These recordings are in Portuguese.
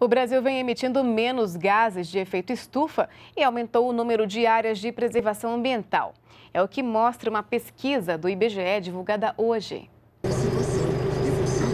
O Brasil vem emitindo menos gases de efeito estufa e aumentou o número de áreas de preservação ambiental. É o que mostra uma pesquisa do IBGE divulgada hoje.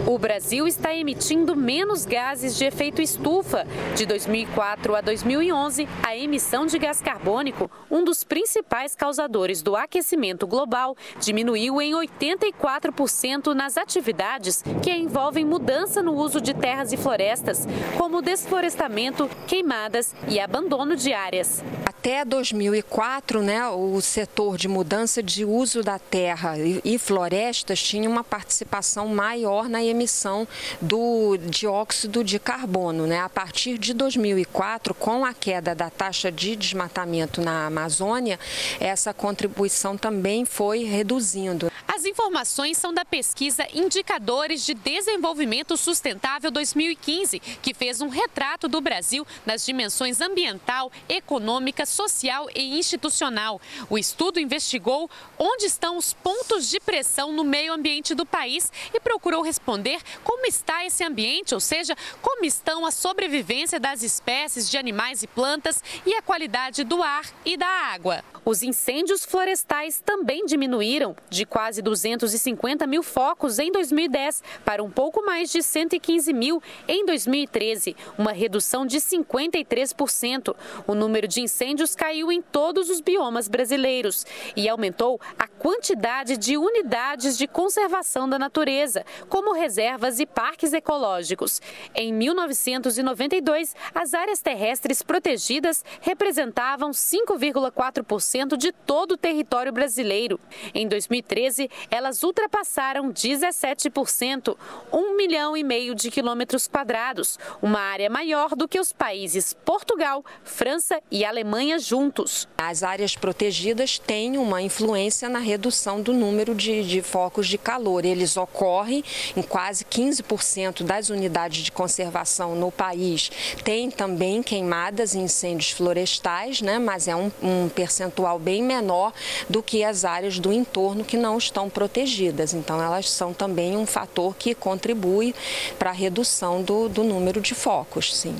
O Brasil está emitindo menos gases de efeito estufa. De 2004 a 2011, a emissão de gás carbônico, um dos principais causadores do aquecimento global, diminuiu em 84% nas atividades que envolvem mudança no uso de terras e florestas, como desflorestamento, queimadas e abandono de áreas. Até 2004, né, o setor de mudança de uso da terra e florestas tinha uma participação maior na emissão do dióxido de carbono. Né? A partir de 2004, com a queda da taxa de desmatamento na Amazônia, essa contribuição também foi reduzindo. As informações são da pesquisa Indicadores de Desenvolvimento Sustentável 2015, que fez um retrato do Brasil nas dimensões ambiental, econômica, social e institucional. O estudo investigou onde estão os pontos de pressão no meio ambiente do país e procurou responder como está esse ambiente, ou seja, como estão a sobrevivência das espécies de animais e plantas e a qualidade do ar e da água. Os incêndios florestais também diminuíram de quase 250 mil focos em 2010 para um pouco mais de 115 mil em 2013, uma redução de 53%. O número de incêndios caiu em todos os biomas brasileiros e aumentou a quantidade de unidades de conservação da natureza, como reservas e parques ecológicos. Em 1992, as áreas terrestres protegidas representavam 5,4% de todo o território brasileiro. Em 2013, elas ultrapassaram 17%, 1 milhão e meio de quilômetros quadrados, uma área maior do que os países Portugal, França e Alemanha juntos. As áreas protegidas têm uma influência na redução do número de, de focos de calor. Eles ocorrem em quase 15% das unidades de conservação no país. Tem também queimadas e incêndios florestais, né? mas é um, um percentual bem menor do que as áreas do entorno que não estão protegidas. Então, elas são também um fator que contribui para a redução do, do número de focos, sim.